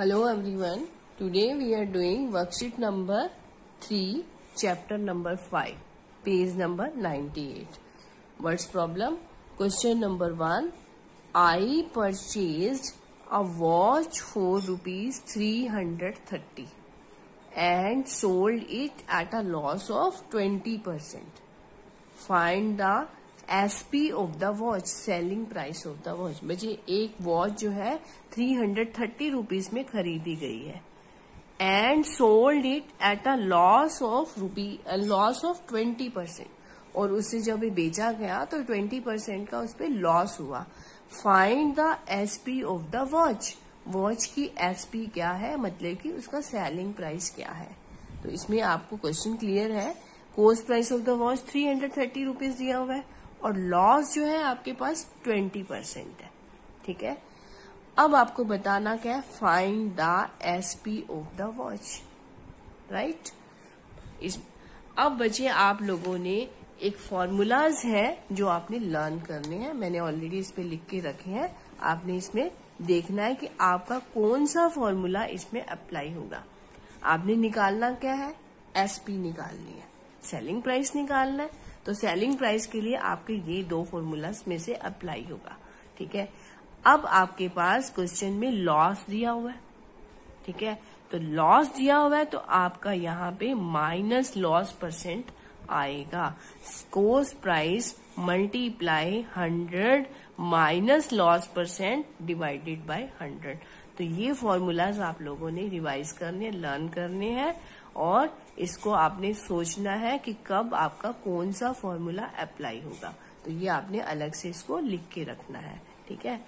Hello everyone today we are doing worksheet number three chapter number five page number ninety eight words problem question number one I purchase a watch for rupees three hundred thirty and sold it at a loss of twenty percent find the S P of the watch selling price of the watch बचे एक watch जो है three hundred thirty rupees में खरीदी गई है। And sold it at a loss of rupee loss of twenty percent और उसे जब बेचा गया तो ट्वेंटी परसेंट का उस पर लॉस हुआ। Find the S P of the watch watch की एस पी क्या है? मतलब कि उसका सेलिंग प्राइस क्या है? तो इसमें आपको क्वेश्चन क्लियर है। Cost price of the watch three hundred thirty rupees दिया हुआ है। और लॉस जो है आपके पास ट्वेंटी परसेंट है। ठीक है? अब आपको बताना क्या है? Find the S P of the watch right इस, अब बचे आप लोगों ने एक फॉर्मूलाज है जो आपने लर्न करने हैं। मैंने ऑलरेडी इस पे लिख के रखे हैं। आपने इसमें देखना है कि आपका कौन सा फॉर्मूला इसमें अप्लाई होगा। आपने निकालना क्या है? एसपी निकालनी है। सेलिंग प्राइस निकालना है। तो सेलिंग प्राइस के लिए आपके ये दो फॉर्मूलाज में से अप्लाई होगा, ठीक है? अब आपके पास क्वेश्चन में लॉस दिया हुआ है, ठीक है? तो लॉस दिया हुआ है तो आपका यहाँ पे माइनस लॉस परसेंट आएगा। Cost price multiply hundred minus loss percent divided by hundred तो ये फॉर्मूलाज आप लोगों ने रिवाइज करने लर्न करने हैं और इसको आपने सोचना है कि कब आपका कौन सा फॉर्मूला अप्लाई होगा। तो ये आपने अलग से इसको लिख के रखना है, ठीक है?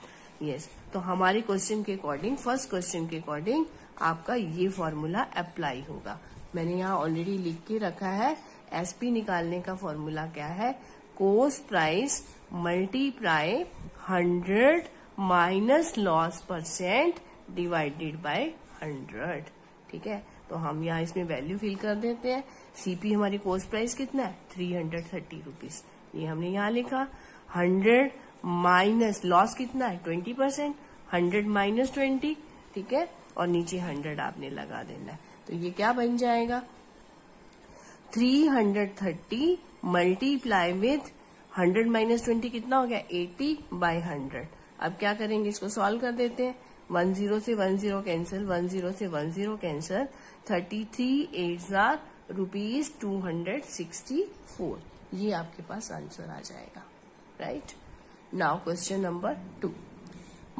Yes yes. तो हमारे क्वेश्चन के अकॉर्डिंग फ़र्स्ट क्वेश्चन के अकॉर्डिंग आपका ये फॉर्मूला अप्लाई होगा। मैंने यहाँ ऑलरेडी लिख के रखा है एसपी निकालने का फॉर्मूला क्या है? Cost price multiply hundred minus loss percent divided by hundred ठीक है? तो हम यहाँ इसमें वैल्यू फिल कर देते हैं। सीपी हमारी कोस्ट प्राइस कितना है? थ्री हंड्रेड थर्टी रुपीज़ ये हमने यहाँ लिखा। हंड्रेड माइनस लॉस कितना है? Twenty percent hundred minus twenty ठीक है? और नीचे हंड्रेड आपने लगा देना है। तो ये क्या बन जाएगा? Three hundred thirty multiply with hundred minus twenty कितना हो गया? एटी बाय हंड्रेड अब क्या करेंगे? इसको सॉल्व कर देते हैं। वन ज़ीरो से one zero cancel one zero से one zero cancel thirty three eight jar rupees two hundred sixty four ये आपके पास आंसर आ जाएगा right now question number two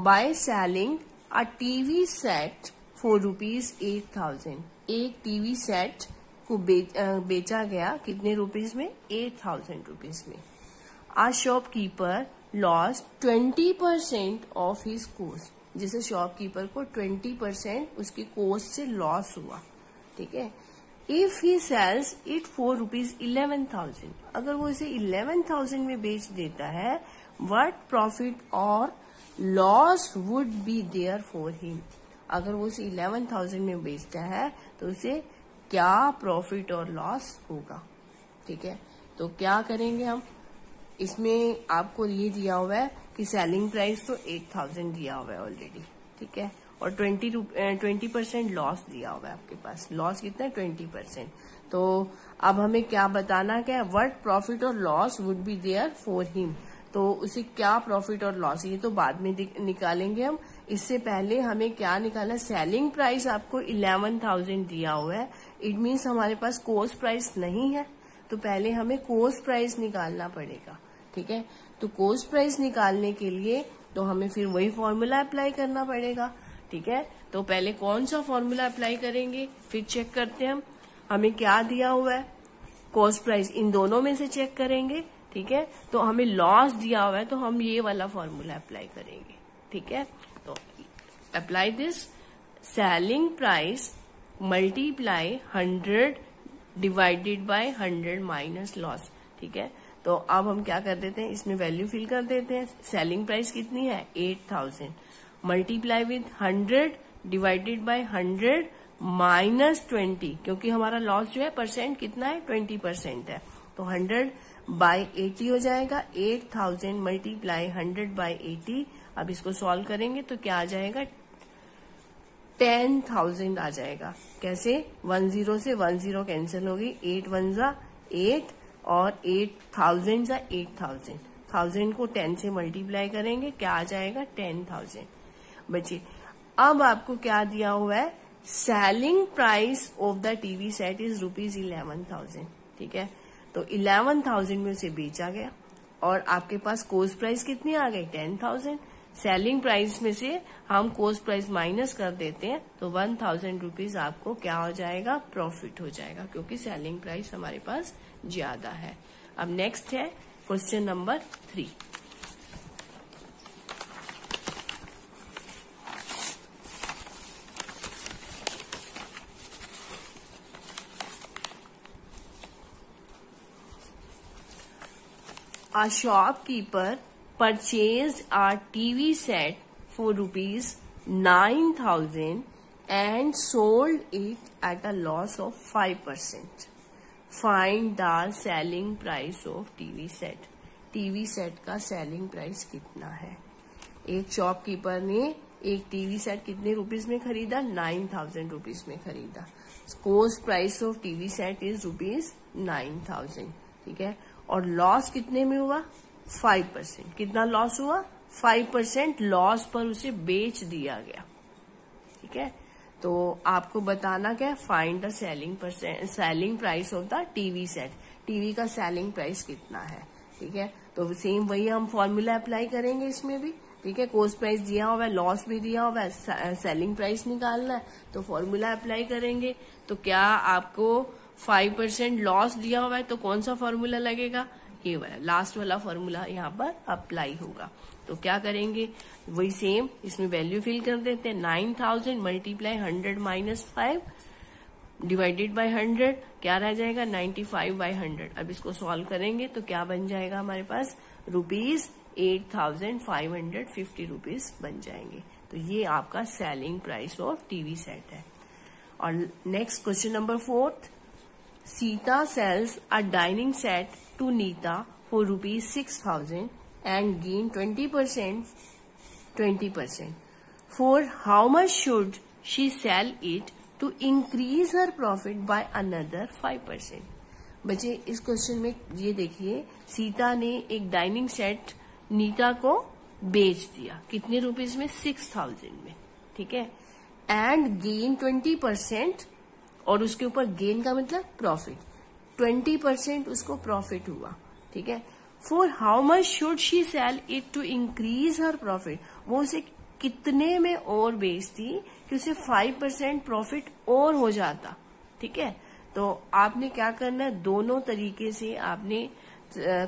by selling a TV set for rupees eight thousand एक TV set को बेच, बेचा गया कितने रुपीज़ में? एट थाउज़ेंड रुपीज़ में. A shopkeeper loss twenty percent of his cost जिसे शॉपकीपर को ट्वेंटी परसेंट उसकी कोस्ट से लॉस हुआ, ठीक है? If he sells it for rupees eleven thousand अगर वो इसे इलेवन थाउज़ेंड में बेच देता है वट प्रॉफिट और loss would be there for him अगर वो इसे इलेवन थाउज़ेंड में बेचता है तो उसे क्या प्रॉफिट और लॉस होगा? ठीक है? तो क्या करेंगे हम? इसमें आपको ये दिया हुआ है कि सेलिंग प्राइस तो एट थाउज़ेंड दिया हुआ है ऑलरेडी ठीक है? और ट्वेंटी ट्वेंटी परसेंट लॉस दिया हुआ है आपके पास। लॉस कितना? है ट्वेंटी परसेंट तो अब हमें क्या बताना क्या वट प्रॉफिट और loss would be there for him तो उसे क्या प्रॉफिट और लॉस ये तो बाद में निकालेंगे हम। इससे पहले हमें क्या निकालना सेलिंग प्राइस आपको इलेवन थाउज़ेंड दिया हुआ है। इट मीन्स हमारे पास कोस्ट प्राइस नहीं है। तो पहले हमें कोस्ट प्राइस निकालना पड़ेगा। ठीक है? तो कोस्ट प्राइस निकालने के लिए तो हमें फिर वही फॉर्मूला अप्लाई करना पड़ेगा, ठीक है? तो पहले कौन सा फॉर्मूला अप्लाई करेंगे, फिर चेक करते हैं हम। हमें क्या दिया हुआ है? कॉस्ट प्राइस इन दोनों में से चेक करेंगे, ठीक है? तो हमें लॉस दिया हुआ है तो हम ये वाला फॉर्मूला अप्लाई करेंगे, ठीक है? तो apply this selling price multiply hundred divided by hundred minus loss ठीक है? तो अब हम क्या कर देते हैं? इसमें वैल्यू फिल कर देते हैं। सेलिंग प्राइस कितनी है? Eight thousand multiply with hundred divided by hundred minus twenty क्योंकि हमारा लॉस जो है परसेंट कितना है? ट्वेंटी परसेंट है। तो हंड्रेड बाय एटी हो जाएगा। Eight thousand multiply hundred by eighty अब इसको सॉल्व करेंगे तो क्या आ जाएगा? टेन थाउज़ेंड आ जाएगा। कैसे? वन ज़ीरो से वन ज़ीरो कैंसिल होगी एट वन जा एट और एट थाउज़ेंड या एट थाउज़ेंड थाउज़ेंड को टेन से मल्टीप्लाई करेंगे, क्या आ जाएगा? टेन थाउज़ेंड बच्चे, अब आपको क्या दिया हुआ है? Selling price of the TV set is rupees eleven thousand ठीक है? तो इलेवन थाउज़ेंड में उसे बेचा गया और आपके पास कोस्ट प्राइस कितनी आ गई? टेन थाउज़ेंड सेलिंग प्राइस में से हम कोस्ट प्राइस माइनस कर देते हैं तो वन थाउज़ेंड रुपीज़ आपको क्या हो जाएगा? प्रॉफिट हो जाएगा, क्योंकि सेलिंग प्राइस हमारे पास ज़्यादा है अब नेक्स्ट है question number three A shopkeeper purchased a TV set for rupees 9000 and sold it at a loss of 5%. Find the selling price of TV set TV set का selling price कितना है? एक shopkeeper ने एक TV set कितने rupees में खरीदा? Nine thousand rupees में खरीदा. Cost price of TV set is rupees nine thousand ठीक है? और लॉस कितने में हुआ? फाइव परसेंट कितना लॉस हुआ? फाइव परसेंट लॉस पर उसे बेच दिया गया. ठीक है? तो आपको बताना क्या find the selling selling price of the TV set TV का सेलिंग प्राइस कितना है? ठीक है? तो सेम वही हम फॉर्मूला अप्लाई करेंगे इसमें भी। ठीक है? कोस्ट प्राइस दिया हुआ है लॉस भी दिया हुआ है सेलिंग प्राइस निकालना है। तो फॉर्मूला अप्लाई करेंगे। तो क्या आपको फाइव परसेंट लॉस दिया हुआ है? तो कौन सा फॉर्मूला लगेगा? ये वाला लास्ट वाला फॉर्मूला यहाँ पर अप्लाई होगा। तो क्या करेंगे? वही सेम इसमें वैल्यू फिल कर देते हैं। Nine thousand multiply hundred minus five divided by hundred क्या रह जाएगा? नाइन्टी फाइव बाई हंड्रेड अब इसको सॉल्व करेंगे तो क्या बन जाएगा हमारे पास? Rupees eight thousand five hundred fifty rupees बन जाएँगे। तो ये आपका selling price of TV set है। और next question number fourth dining set to Neeta for rupees six thousand and gain twenty percent twenty percent for how much should she sell it to increase her profit by another five percent बच्चे, इस question में ये देखिए सीता ने एक dining set Nita को बेच दिया। कितने रुपीज़ में? सिक्स थाउज़ेंड में, ठीक है? एंड गेन ट्वेंटी परसेंट और उसके ऊपर गेन का मतलब प्रॉफिट ट्वेंटी परसेंट उसको प्रॉफिट हुआ, ठीक है? For how much should she sell it to increase her profit वो उसे कितने में और बेचती कि उसे फाइव परसेंट प्रॉफिट और हो जाता, ठीक है? तो आपने क्या करना है? दोनों तरीके से आपने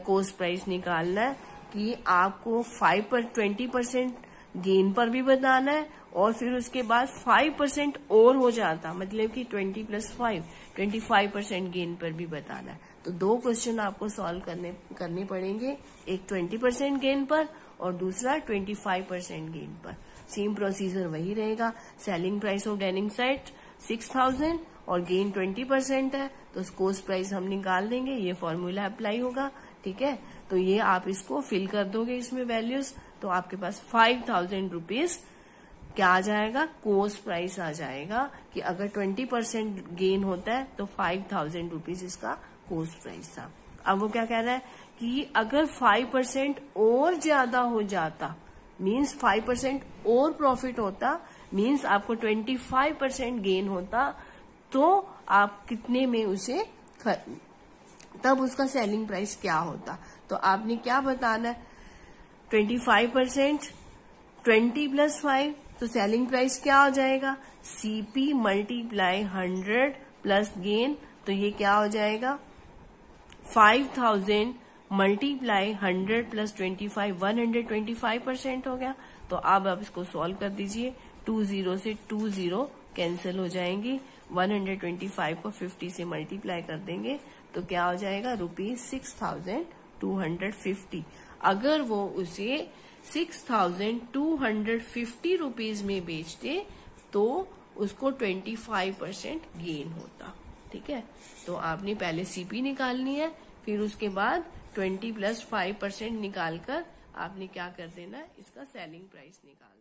कोस्ट प्राइस निकालना है कि आपको फाइव पर ट्वेंटी परसेंट गेन पर भी बताना है और फिर उसके बाद फाइव परसेंट और हो जाता मतलब कि twenty plus five twenty five percent gain पर भी बताना है। तो दो क्वेश्चन आपको सॉल्व करने करने पड़ेंगे। एक ट्वेंटी परसेंट गेन पर और दूसरा ट्वेंटी फाइव परसेंट गेन पर। सेम प्रोसीजर वही रहेगा। Selling price of dining set six thousand और गेन ट्वेंटी परसेंट है। तो कोस्ट प्राइस हम निकाल देंगे। ये फॉर्मूला अप्लाई होगा। ठीक है? तो ये आप इसको फिल कर दोगे इसमें वैल्यूज़ तो आपके पास फाइव थाउज़ेंड रुपीज़ क्या आ जाएगा? कोस्ट प्राइस आ जाएगा कि अगर ट्वेंटी परसेंट गेन होता है तो फाइव थाउज़ेंड रुपीज़ इसका कोस्ट प्राइस था। अब वो क्या कह रहा है कि अगर फाइव परसेंट और ज़्यादा हो जाता मीन्स फाइव परसेंट और प्रॉफिट होता मीन्स आपको ट्वेंटी फाइव परसेंट गेन होता तो आप कितने में उसे तब उसका सेलिंग प्राइस क्या होता? तो आपने क्या बताना है? Twenty five percent twenty plus five तो सेलिंग प्राइस क्या हो जाएगा? CP multiply hundred plus gain तो ये क्या हो जाएगा? Five thousand multiply hundred plus twenty five one hundred twenty five percent हो गया। तो अब आप इसको सॉल्व कर दीजिए। टू ज़ीरो से टू ज़ीरो कैंसिल हो जाएँगी। वन हंड्रेड ट्वेंटी फाइव को फिफ्टी से मल्टीप्लाई कर देंगे तो क्या हो जाएगा? Rupees six thousand two hundred fifty अगर वो उसे six thousand two hundred fifty rupees में बेचते तो उसको ट्वेंटी फाइव परसेंट गेन होता। ठीक है? तो आपने पहले सीपी निकालनी है, फिर उसके बाद ट्वेंटी प्लस फाइव परसेंट निकालकर आपने क्या कर देना इसका सेलिंग प्राइस निकाल